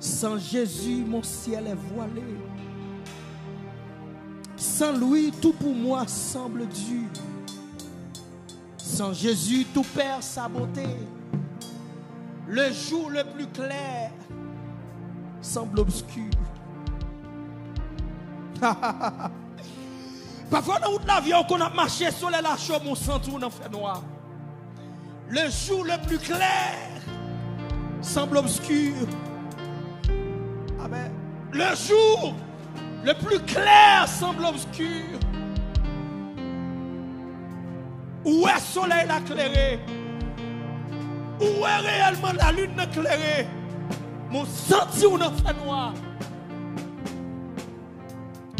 Sans Jésus, mon ciel est voilé. Sans lui, tout pour moi semble dur. Sans Jésus, tout perd sa beauté. Le jour le plus clair semble obscur. Parfois, dans l'avion qu'on a marché sur les lâches, mon sang tout dans fait noir. Le jour le plus clair semble obscur. Le jour le plus clair semble obscur. Où est le soleil éclairé? Où est réellement la lune éclairée? Mon senti ou dans fait noir?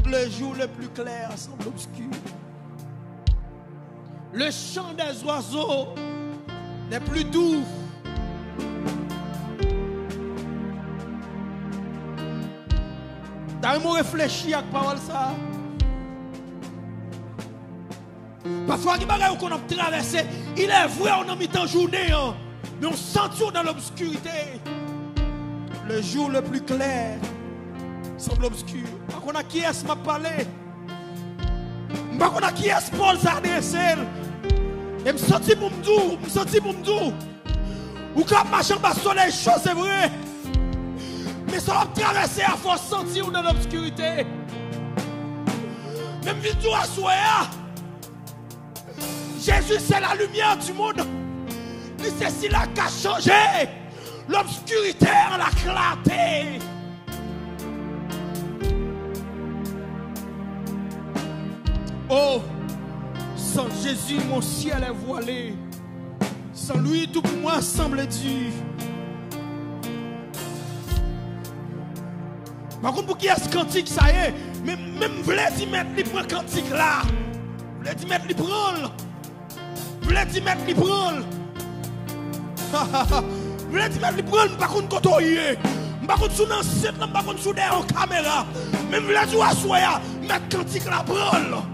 Le jour le plus clair semble obscur. Le chant des oiseaux n'est plus doux. T'as réfléchi à la parole ça? Parfois, qu'on a traversé. Il est vrai, on a mis en journée, hein. mais on sent dans l'obscurité? Le jour le plus clair semble obscur. Par contre, qui est-ce m'a parlé? Par contre, qui est-ce Paul adressé? Et me senti pour me dire, me senti pour me dire. Ou quand ma chambre soleil chaud, c'est vrai. Mais ça va traverser à force sentir dans l'obscurité. Même vidéo à soi. Jésus, c'est la lumière du monde. C'est si là qu'a changé l'obscurité en la clarté. Oh, sans Jésus, mon ciel est voilé. Sans lui, tout pour moi semble dur. Par contre, pour qui est-ce cantique, ça y est, même, même voulez dire mettre les cantique là. Voulez dire mettre les prendre. Voulez dire mettre les prendre. Voulez dire mettre les prendre, par contre, quand on y est. Par contre, sous site, par contre, sous des caméra. Même voulez dire assoya, mettre cantique la prendre.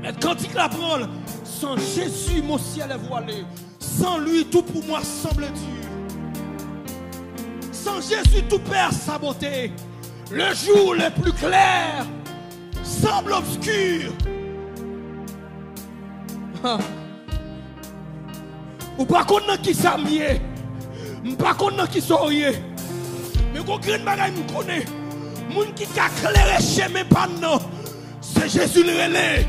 Mettre cantique la prendre. Sans Jésus, mon ciel est voilé. Sans lui, tout pour moi semble dur. Sans Jésus, tout perd sa beauté. Le jour le plus clair semble obscur. Ou pas qu'on qui s'amier. Pas qu'on qui sourier. Mais qu'on crée bagaille me connaît. Moun qui a clairé chez mes panneaux. C'est Jésus le relais.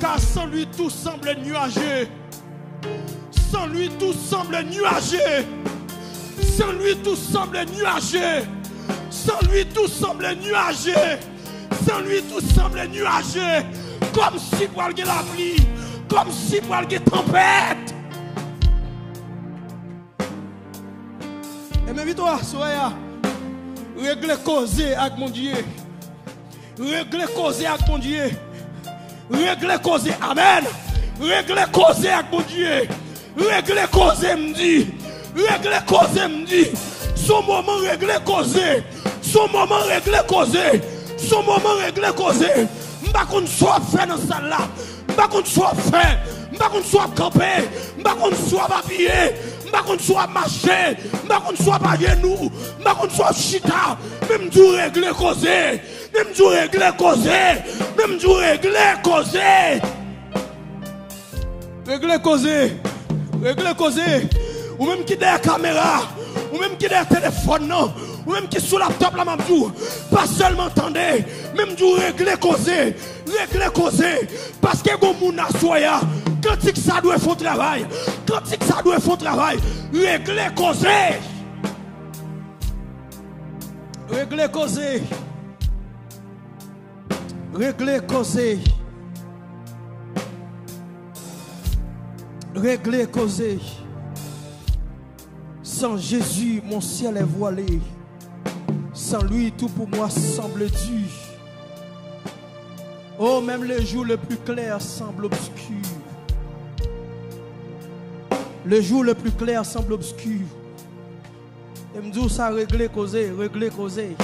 Car sans lui tout semble nuageux. Sans lui, tout semble nuageux. Sans lui, tout semble nuageux. Sans lui, tout semble nuageux. Sans lui, tout semble nuageux. Comme si pour la pluie. Comme si pour la tempête. Et même toi, soya. Régler causer avec mon Dieu. Régler causer avec mon Dieu. Régler causer. Amen. Régler causer avec mon Dieu. Régler cause me dit. Régler cause me dit. Son moment régler cause. Son moment régler cause. Son moment régler cause. M'pa qu'on soit fait dans salle là. M'pa qu'on soit fait. M'pa qu'on soit campé. M'pa qu'on soit habillé. M'pa qu'on soit marché. M'pa qu'on soit pas nous. M'pa qu'on soit chita. Même du régler cause. Même du régler cause. Même du régler cause. Régler cause. Régler causer. Ou même qui derrière caméra. Ou même qui derrière téléphone, non. Ou même qui sous la même Pas seulement attendez. Même du régler causer. Régler causer. Parce que bon moun a soya. Quand ça doit faire travail. Quand ça doit faire travail. Régler causer. Régler causer. Régler causer. Régler, causer. Sans Jésus, mon ciel est voilé. Sans lui, tout pour moi semble dur. Oh, même le jour le plus clair semble obscur. Le jour le plus clair semble obscur. Et me dit ça régler, causer, régler, causer.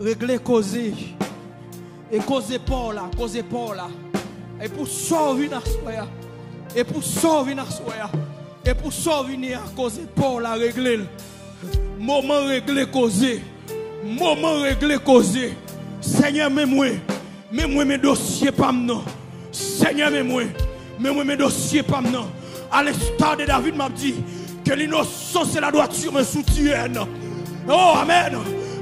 Régler, causer. Et causer pas là, causer pas là. Et pour sauver dans ce et pour sauver notre Et pour venir à cause Paul la régler. Moment réglé causé. Moment réglé causé. Seigneur, mais moi, mais moi mes dossiers pas maintenant. Seigneur, mais moi, mais moi mes dossiers pas maintenant. À l'instar de David m'a dit que l'innocence et la droiture me soutiennent. Oh, Amen.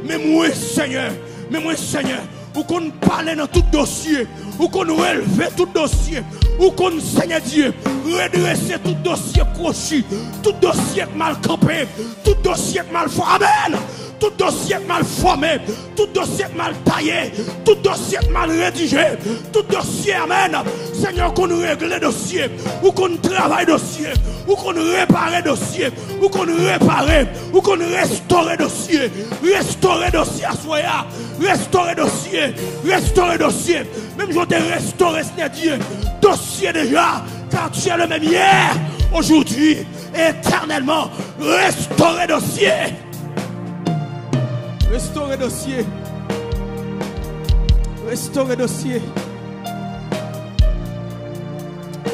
Mais moi, Seigneur, mais moi, Seigneur, ou qu'on parle dans tout dossier, ou qu'on relève tout dossier, ou qu'on, Seigneur Dieu, redresser tout dossier crochu, tout dossier mal campé, tout dossier mal fait. Amen tout dossier mal formé, tout dossier mal taillé, tout dossier mal rédigé, tout dossier, Amen. Seigneur, qu'on règle dossier, ou qu'on travaille dossier, ou qu'on répare dossier, ou qu'on répare, ou qu'on restaure dossier, restaurer dossier à soya, restaurer dossier, restaurer dossier. Même je te restaurer, Seigneur dossier déjà, car tu es le même hier, aujourd'hui, éternellement, restaurer dossier. Restaurer dossier. Restaurer dossier.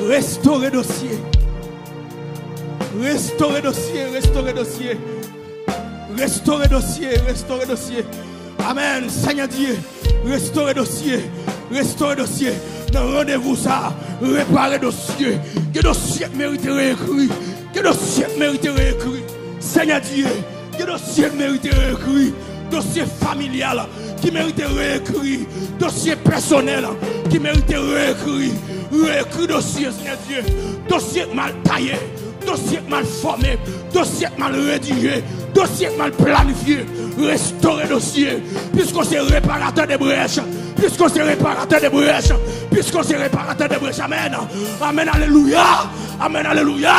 Restaurer dossier. Restaurer dossier. Restaurer dossier. Restaurer dossier. Restaurer dossier. Amen. Seigneur Dieu. Restaurer dossier. Restaurer dossier. Dans rendez-vous ça. Réparer dossier. Que dossier mérite réécrit. Que dossier mérite réécrit. Seigneur Dieu. Que dossier mérite réécrit dossier familial qui mérite réécrit, dossier personnel qui mérite réécrit, réécrit dossier, dossier mal taillé, dossier mal formé, dossier mal rédigé, dossier mal planifié, restaurer dossier, puisqu'on c'est réparateur des brèches, puisqu'on c'est réparateur des brèches, puisqu'on c'est réparateur des brèches, Amen, Amen, Alléluia, Amen, Alléluia,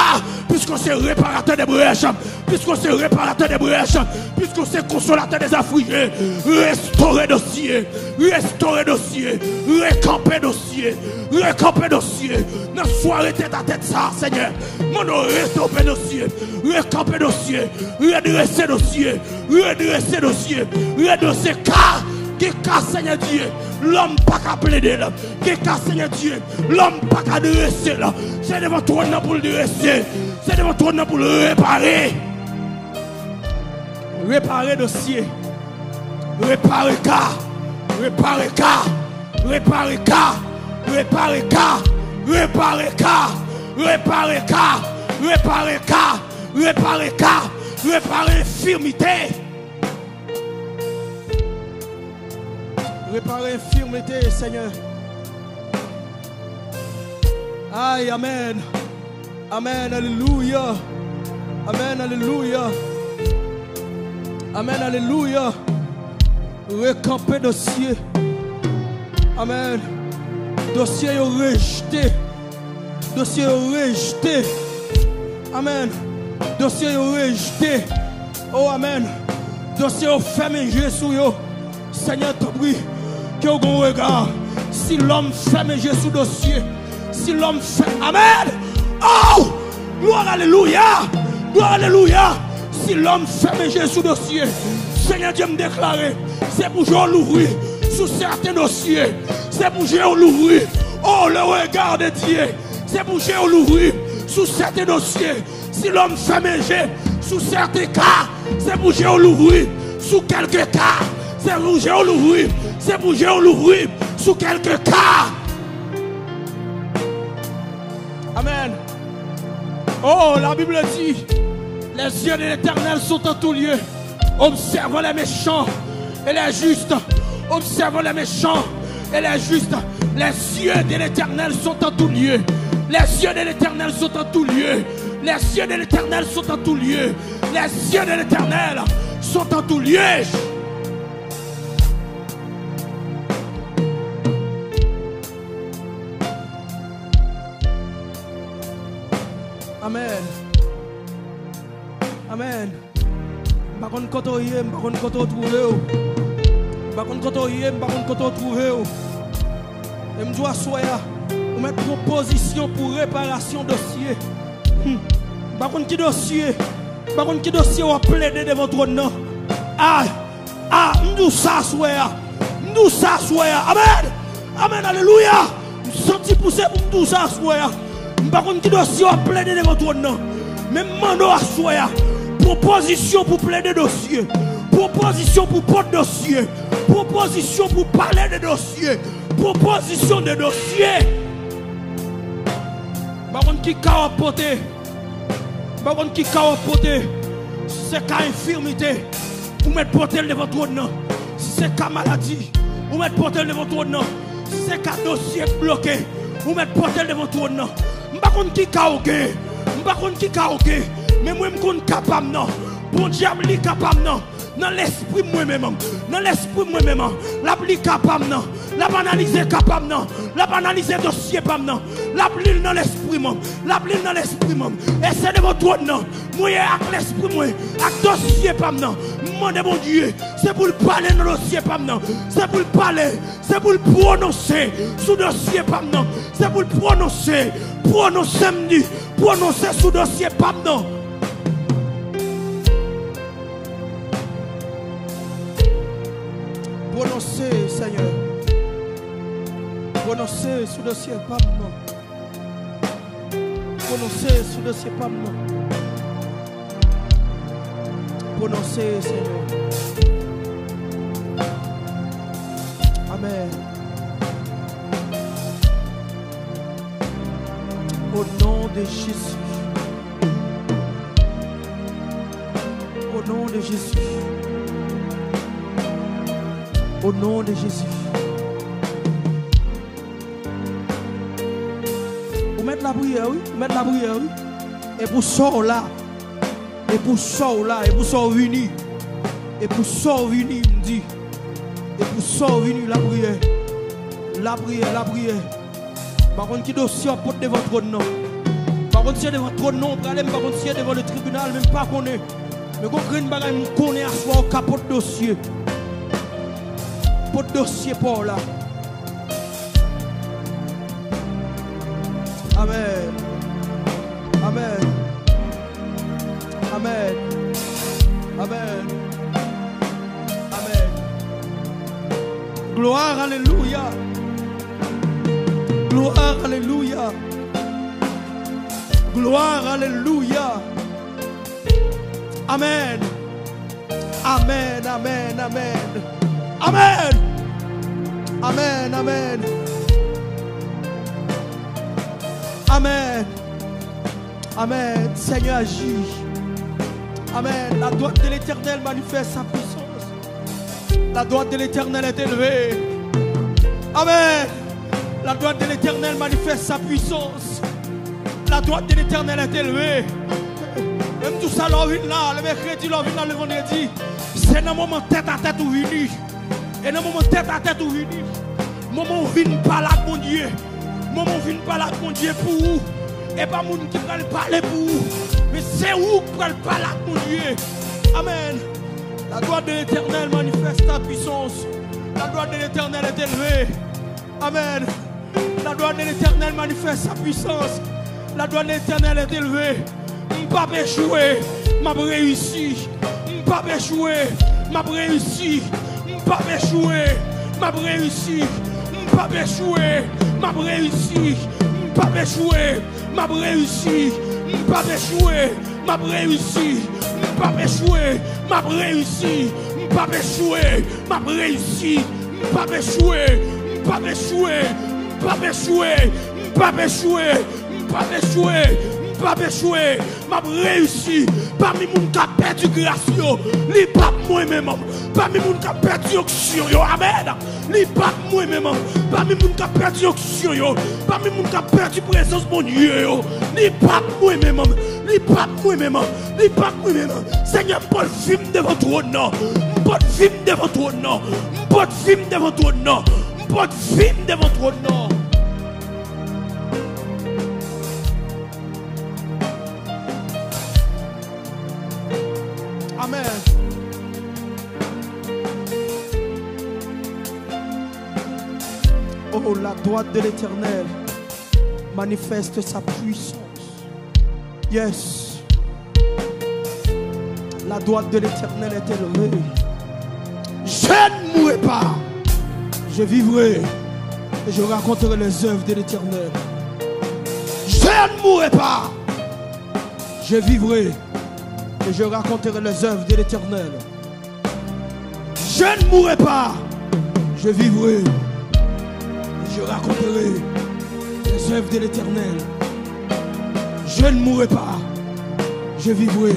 puisqu'on c'est réparateur des brèches, puisqu'on c'est réparateur des brèches, puisqu'on c'est consolateur des affligés, restaurer dossier, restaurer dossier, récamper dossier, récamper dossier, dans soirée tête à tête ça, Seigneur, mon restaurer dossier, récamper dossier, redresser dossier, redresser dossier, redresser car, qui Seigneur Dieu, l'homme pas qu'à plaider là, qui cas Seigneur Dieu, l'homme pas qu'à dresser là, c'est devant toi pour le dresser, c'est devant toi pour le réparer. Réparer dossier. Réparer cas. Réparer cas. Réparer cas. Réparer cas. Réparer cas. Réparer cas. Réparer cas. Réparer cas. Réparer infirmité. Réparer infirmité, Seigneur. Aïe, Amen. Amen, Alléluia. Amen, Alléluia. Amen, Alléluia. Recamper dossier. Amen. Dossier rejeté. Dossier rejeté. Amen. Dossier rejeté. Oh, Amen. Dossier fermé Jésus. Seigneur, te prie que vous regard. Si l'homme ferme Jésus dossier. Si l'homme ferme. Amen. Oh! Gloire, Alléluia. Gloire, Alléluia. Si l'homme ferme Jésus dossier, Seigneur Dieu me déclarer, c'est pour jouer l'ouvrir sous certains dossiers. C'est pour jouer l'ouvrir. Oh, le regard de Dieu. C'est pour jouer l'ouvrir sous certains dossiers. Si l'homme ferme Jésus sous certains cas, c'est pour jouer l'ouvrir sous quelques cas. C'est pour jouer l'ouvrir. C'est pour jouer l'ouvrir sous quelques cas. Amen. Oh, la Bible dit. Les yeux de l'éternel sont en tout lieu. Observons les méchants et les justes. Observons les méchants et les justes. Les yeux de l'éternel sont en tout lieu. Les yeux de l'éternel sont en tout lieu. Les yeux de l'éternel sont en tout lieu. Les yeux de l'éternel sont en tout lieu. Amen. Amen. Par contre, quand on y est, par contre, quand on trouve, par contre, quand on y est, par contre, on trouve, et me dois soya, on met proposition pour réparation dossier. Par contre, qui dossier, par contre, qui dossier on plaider devant votre nom. Ah, ah, nous ça soya, nous ça soya. Amen. Amen, alléluia. Senti pousser pour nous ça soya. Par contre, qui dossier on plaider devant votre nom. Même mando à soya. Proposition pour plaider dossier. Proposition pour porter dossier. Proposition pour parler de dossier. Proposition de dossier. Par contre, qui porté. Par contre, qui porté. C'est qu'à infirmité. Vous mettez porter devant trône. Si c'est qu'à maladie. Vous mettez porter devant trône. Si c'est qu'à dossier bloqué. Vous mettez porter devant Mba kon ki ka ou gen, mba kon ki ka ou gen, men mwen mkon kapam nan, bon diab li kapam nan, nan l'esprit mwen menman, nan l'esprit mwen menman, lab li kapam nan, la banaliser capable la banaliser dossier pas la pli dans l'esprit moi, la pli dans l'esprit moi. Et c'est de votre non, moi avec l'esprit moi, avec dossier pas non. Mon Dieu, c'est pour parler dans le dossier pas c'est pour parler, c'est pour prononcer sous dossier pas c'est pour prononcer, prononcer prononcer sous dossier pas non. Prononcez, Seigneur. Prononcez sous le ciel, pas non. Prononcez sous le ciel, pas non. Prononcez, Seigneur. Amen. Au nom de Jésus. Au nom de Jésus. Au nom de Jésus. La prière, oui. Mettez la prière, oui. Et pour ça là. Et pour ça là. Et pour ça venir. Et pour ça venir, me dit. Et pour ça venir la prière. La prière, la prière. Par contre, qui dossier porte devant votre nom. Par contre, devant votre nom, par contre, devant le tribunal, même pas qu'on est. Mais quand on connaît à soi au capot dossier pour dossier pour là. Amen. Amen. Amen. Amen. Amen. Gloire, Alléluia. Gloire, Alléluia. Gloire, Alléluia. Amen. Amen, amen, amen. Amen. Amen, amen. Amen. Amen. Seigneur agit. Amen. La droite de l'éternel manifeste sa puissance. La droite de l'éternel est élevée. Amen. La droite de l'éternel manifeste sa puissance. La droite de l'éternel est élevée. Même tout ça, l'on là, le mercredi, l'on là, le vendredi. C'est un moment tête à tête où venu. Et le moment tête à tête où vient, moment où vient parler avec mon Dieu, moment où parler avec mon Dieu pour vous, et pas mon qui va parler pour vous, mais c'est vous qui va parler mon Dieu. Amen. La gloire de l'éternel manifeste sa puissance. La gloire de l'éternel est élevée. Amen. La gloire de l'éternel manifeste sa puissance. La gloire de l'éternel est élevée. Je pas échouer, m'a réussi. Je pas échouer, m'a réussi pas échoué, m'a réussi, pas échoué, m'a réussi, pas échoué, m'a réussi, pas échoué, m'a réussi, pas échoué, m'a réussi, pas échoué, m'a réussi, pas échoué, pas échoué, pas échoué, pas échoué, pas échoué, pas échoué, m'a réussi, parmi mon qui a perdu grâce, li pas moi-même, parmi mon qui a perdu amen, li pas moi-même, parmi mon qui a perdu action, parmi mon qui a perdu présence, mon Dieu, li pas moi-même, li pas moi-même, li pas moi-même, Seigneur, pas le film devant toi, non, pas le film devant toi, non, pas le film devant toi, non, pas le film devant toi, non. La droite de l'éternel manifeste sa puissance. Yes. La droite de l'éternel est élevée. Je ne mourrai pas. Je vivrai et je raconterai les œuvres de l'éternel. Je ne mourrai pas. Je vivrai et je raconterai les œuvres de l'Éternel. Je ne mourrai pas, je vivrai je raconterai les œuvres de l'Éternel. Je ne mourrai pas, je vivrai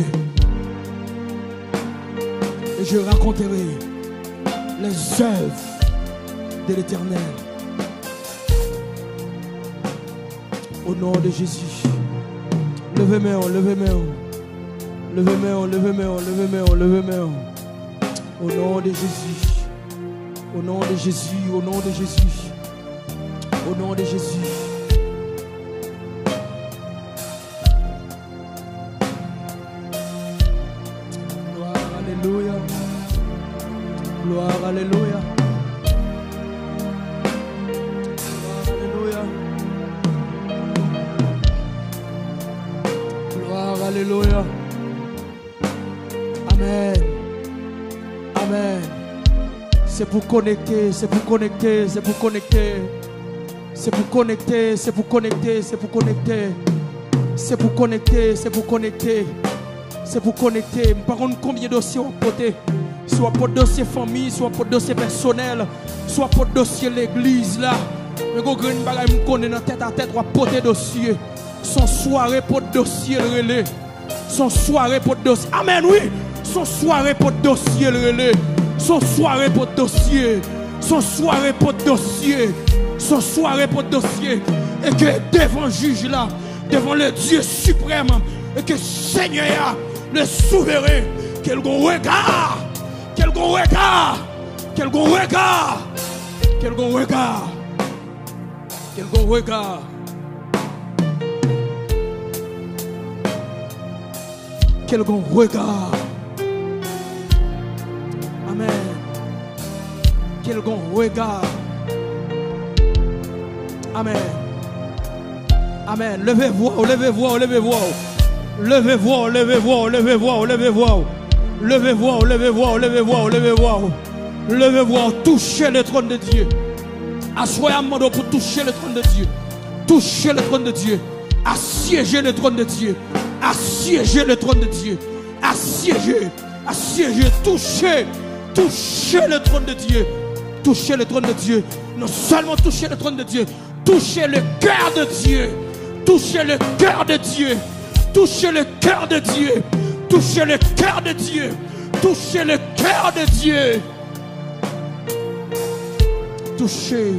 et je raconterai les œuvres de l'Éternel. Au nom de Jésus. Levez-moi, levez-moi. Levez-moi, levez-moi, levez-moi, levez-moi. Au nom de Jésus. Au nom de Jésus, au nom de Jésus. Au nom de Jésus. Gloire, Alléluia. Gloire, Alléluia. Alléluia. Gloire, Alléluia. Amen. Amen. C'est pour connecter, c'est pour connecter, c'est pour connecter. C'est pour connecter, c'est pour connecter, c'est pour connecter. C'est pour connecter, c'est pour connecter. C'est pour connecter. Par contre, combien de dossiers on porté Soit pour dossier famille, soit pour dossier personnel, soit pour dossier l'église là. Mais quand une bagaille me connaît dans tête à tête, on porter dossier. Son soirée pour dossier le relais. Son soirée pour dossier. Amen, oui. Son soirée pour dossier le relais. Son soirée pour dossier. Son soirée pour dossier. Son soirée pour dossier. Et que devant juge là, devant le Dieu suprême, et que Seigneur, le souverain, quel bon regard, quel bon regard, quel bon regard, quel bon regard, quel bon regard. Quel bon regard. Amen. Quel bon regard. Amen. Amen. Levez-vous, levez-vous, levez-vous. Levez-vous, levez-vous, levez-vous, levez-vous. Levez-vous, levez-vous, levez-vous, levez-vous. Levez-vous, touchez le trône de Dieu. Assoyez-moi pour toucher le trône de Dieu. Touchez le trône de Dieu. Assiégez le trône de Dieu. Assiégez le trône de Dieu. Assiégez, assiégez, touchez, touchez le trône de Dieu. Touchez le trône de Dieu. Non seulement touchez le trône de Dieu, touchez le cœur de Dieu. Touchez le cœur de Dieu. Touchez le cœur de Dieu. Touchez le cœur de Dieu. Touchez le cœur de Dieu. Touchez.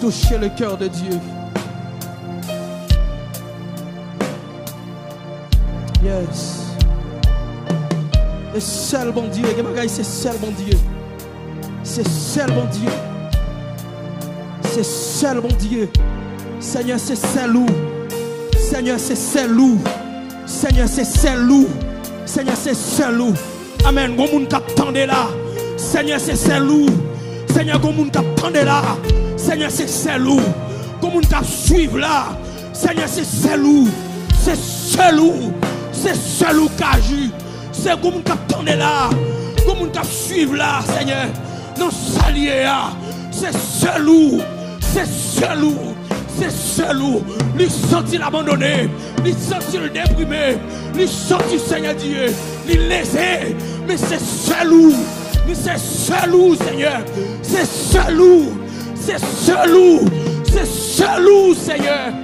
Touchez le cœur de Dieu. Yes. Le seul bon Dieu, c'est seul bon Dieu. C'est seul Dieu. C'est seul bon Dieu. Seigneur, c'est seul loup. Seigneur, c'est seul loup. Seigneur, c'est seul loup. Seigneur, c'est seul loup. Amen. Gon moun kap là. Seigneur, c'est seul loup. Seigneur, gon moun là. Seigneur, c'est seul loup. Gon moun suivre là. Seigneur, c'est seul loup. C'est seul loup. C'est seul loup kaju. C'est gon moun là. Gon moun kap suivre là, Seigneur. Non salier là. C'est seul loup. C'est seul loup. C'est seul loup. Lui senti l'abandonné. Lui senti le déprimé. Lui senti Seigneur Dieu. Lui laissé. Mais c'est seul loup. Mais c'est seul loup, Seigneur. C'est seul loup. C'est seul loup. C'est seul loup, Seigneur.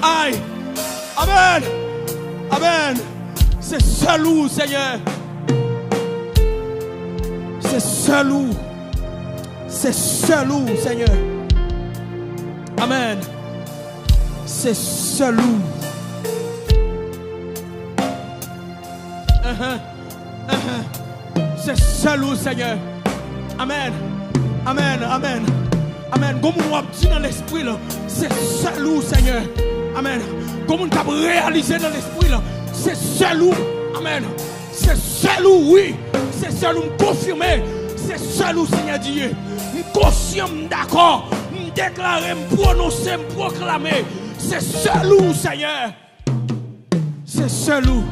Aïe. Amen. Amen. C'est seul loup, Seigneur. C'est seul loup. C'est seul loup, Seigneur? Amen. C'est seul loup. Uh-huh. Uh-huh. C'est seul loup, Seigneur? Amen. Amen. Amen. Amen. Comme on dit dans l'esprit, c'est seul loup, Seigneur? Amen. Comme on t'a réalisé dans l'esprit, c'est seul loup. Amen. C'est seul loup, oui. C'est seul loup confirmé. C'est seul loup, Seigneur Dieu. Conscient, d'accord. Je déclare, je prononce, je proclamer. C'est seul loup, Seigneur? C'est seul loup.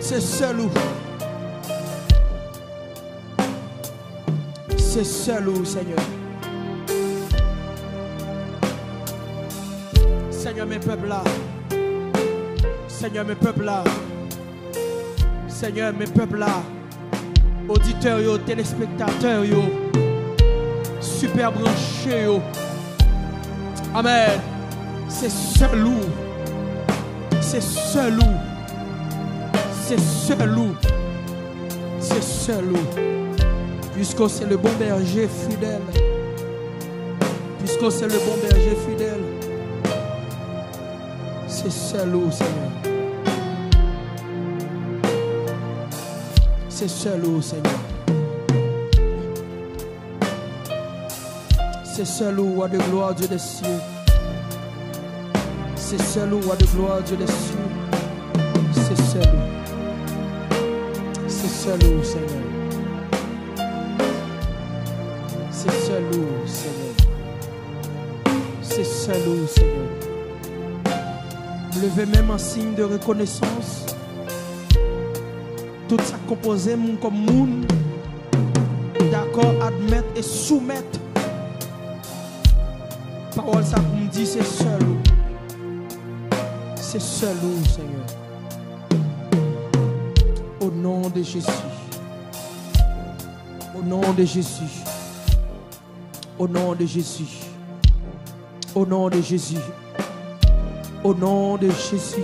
C'est seul loup. C'est seul loup, Seigneur? Seigneur, mes peuples là. Seigneur, mes peuples là. Seigneur, mes peuples là. Auditeurs, téléspectateurs. Super branchés, yo. Amen. C'est seul loup. C'est seul loup. C'est seul loup. C'est seul loup. Puisque c'est le bon berger fidèle. Puisque c'est le bon berger fidèle. C'est seul loup, Seigneur. C'est seul loup, Seigneur. C'est seul loup, roi de gloire, Dieu des cieux. C'est seul loup, roi de gloire, Dieu des cieux. C'est seul. C'est seul loup, Seigneur. C'est seul loup, Seigneur. C'est seul Seigneur. Levez même en signe de reconnaissance. Tout ça composé moun comme moun. D'accord, admettre et soumettre. Parole ça pour me dire c'est seul loup. C'est seul loup, Seigneur. Au nom de Jésus. Au nom de Jésus. Au nom de Jésus. Au nom de Jésus. Au nom de Jésus.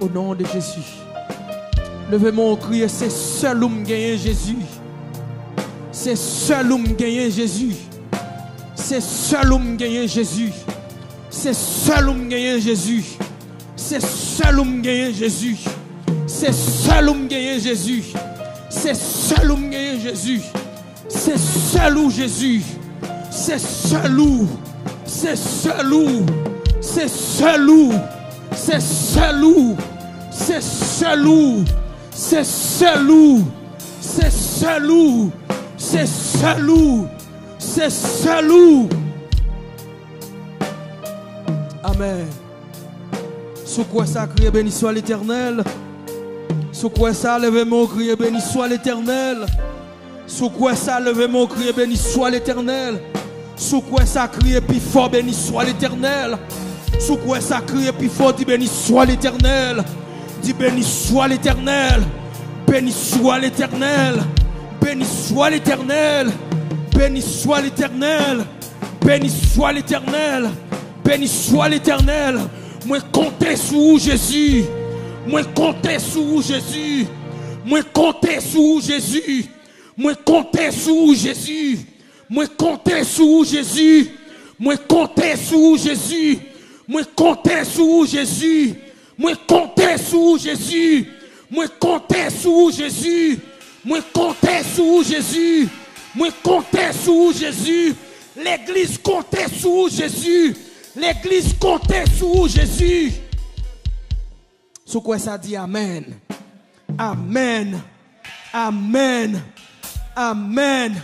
Au nom de Jésus. Levez-moi au crier, c'est seul homme gagné Jésus. C'est seul homme gagné Jésus. C'est seul homme gagné Jésus. C'est seul homme gagné Jésus. C'est seul homme gagné Jésus. C'est seul homme gagné Jésus. C'est seul homme gagné Jésus. C'est seul où Jésus. C'est seul où. C'est seul où. C'est seul où. C'est seul où. C'est seul où. C'est seul où. C'est seul où. C'est seul où. C'est seul où. Amen. Sous quoi ça crie béni soit l'éternel? Sous quoi ça levez mon cri béni soit l'éternel? Sous quoi ça levez mon cri béni soit l'éternel? Sous quoi ça crie plus fort béni soit l'éternel? Sous quoi ça crie plus fort dit soit l'éternel? Dis béni soit l'éternel. Béni soit l'éternel. Béni soit l'éternel. Béni soit l'éternel. Béni soit l'éternel. Béni soit l'éternel. Moi compter sur Jésus. Moi compter sur Jésus. Moi compter sur Jésus. Moi compter sur Jésus. Moi compter sur Jésus. Moi compter sur Jésus. Moi compter sur Jésus. Moi compter sur Jésus. Moi compter sur Jésus. Moi compter sur Jésus. Moi compter sur Jésus. L'église comptait sur Jésus. L'église comptait sur Jésus. Sur quoi ça dit Amen? Amen. Amen. Amen.